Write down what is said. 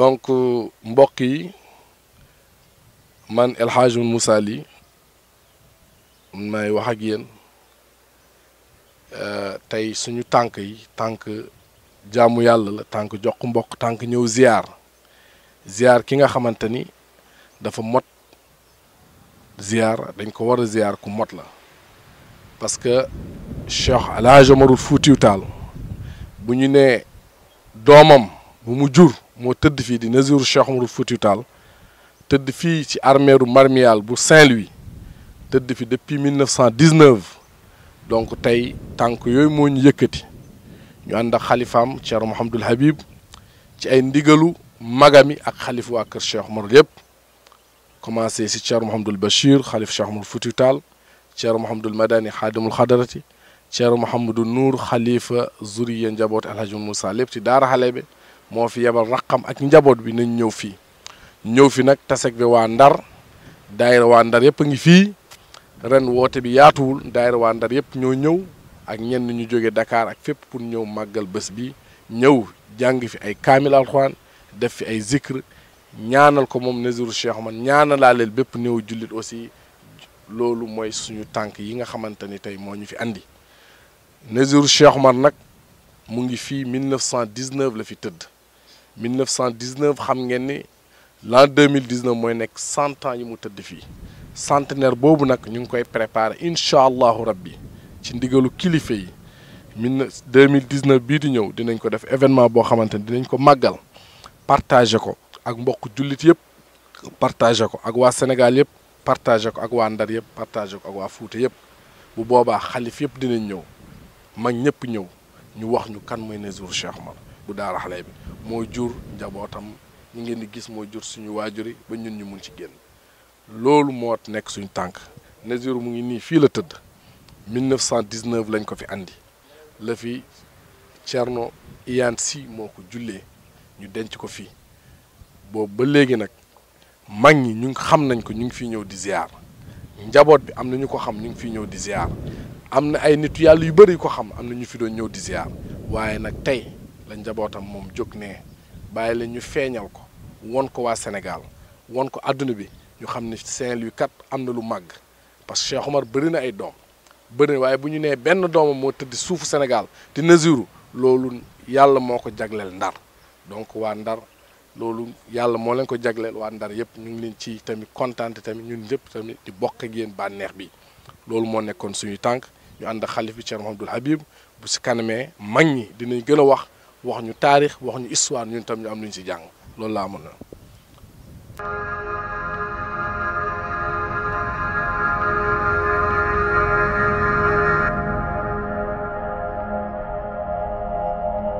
donc mbokk yi man El Hadj Moussa Ly may wax ak yéen euh, tey suñu tànk yi tànk jaamu yàlla la tànk jox mbokk tànk ñëw ziar. ziar ki nga xamante ni dafa mot ziar dañ ko war a ziar ku mot la parce que Cheikh El Hadj Omarul Fuutiyu Taal bu ñu nee doomam bu mu jur moo tëdd fii di Nazir Cheikh Omarul Fuutiyu Taal tëdd fii ci armeeru Marmiyal bu Saint-Louis tëdd fi depuis 1919 donc tey tànk yooyu moo ñu yëkkati ñu ànd ak xalifaam Thierno Mouhamadul Habib ci ay ndigalu magami ak xalif waa kër Cheikh Omar yëpp commencé si Thierno Mouhamadul Bachir xalif Cheikh Omar Fouti Tall Thierno Mouhamadul Madani xaadimul xadarati Thierno Mouhamadou Nour xalifa zuriya njaboot El Hadj Moussa lépp ci daara xale bi moo fi yebal raqam ak njaboot bi nañ ñëw fii. ñëw fi nag tasek bi waa Ndar daayira waa Ndar yëpp a ngi fii ren woote bi yaatuwul daayira waa Ndar yëpp ñoo ñëw ak ñenn ñu jóge dakaar ak fépp pour ñëw màggal bés bi ñëw jàng fi ay kaamil alxuraan def fi ay zikr ñaanal ko moom Nazirou Cheikh Omar ñaanalaaleel bépp néew jullit aussi loolu mooy suñu tànk yi nga xamante ni tey moo ñu fi andi Nazirou Cheikh Omar nag mu ngi fii 1919 la fi tëdd 1919 xam ngeen ni l'an 2019 mooy nekk cent ans yi mu tëdd fii centenaire boobu nag ñu ngi koy préparer incha allahu rabbi ci ndigalu kilifa yi mille deux mille dix neuf bii di ñëw dinañ ko def événement boo xamante ni dinañ ko màggal partagé ko ak mbokk jullit yëpp partagé ko ak waa Sénégal yëpp. partagé ko ak waa Ndar yëpp partagé ko ak waa Fuuta yëpp bu boobaa xalif yëpp dinañ ñëw mag ñëpp ñëw ñu wax ñu kan mooy Nazirou Cheikh Omar bu daara xale bi moo jur njabootam ñu ngeen di gis moo jur suñu waajur yi ba ñun ñu mun ci génn loolu moo nekk suñu tànk Nazirou mu ngi nii fii la tëdd 1919 lañ ko fi andi la fi Cerno Iyaan Si moo ko jullee ñu denc ko fii boobu ba léegi nag mag ñi ñu xam nañ ko ñu ngi fiy ñëw di ziar njaboot bi am na ñu ko xam ñu ngi fiy ñëw di ziar am na ay nit yàlla yu bëri ko xam am na ñu fi doon ñëw di ziar waaye nag tey la njabootam moom jóg ne bàyyi la ñu feeñal ko won ko waa Sénégal won ko àdduna bi ñu xam ne Saint-Louis kat am na lu màgg parce que Cheikh Omar bëri na ay doom bëri waaye bu ñu nee benn doomam moo tëdd suufu Sénégal di Nazirou loolu yàlla moo ko jagleel ndar donc waa ndar loolu yàlla moo leen ko jagleel waa Ndar yëpp ñu ngi leen ci tamit kontaan tamit ñun ñëpp tamit di bokk ak yéen bànneex bi loolu moo nekkoon suñu tànk ñu ànd ak xalif bi Cheikh Mouhamadoul Habib bu si kanamee mag ñi dinañ gën a wax wax ñu taarix wax ñu histoire ñun tam ñu am luñ si jàng loolu laa amoon na